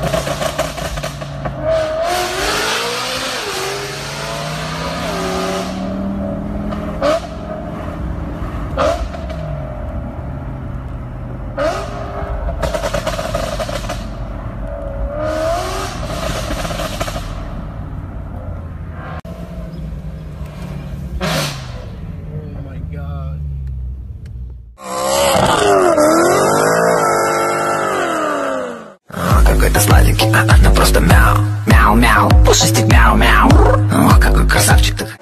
Bye. Мяу-мяу. Пушистик мяу-мяу. О, какой красавчик ты